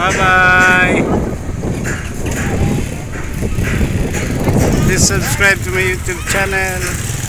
Bye-bye. Please subscribe to my YouTube channel.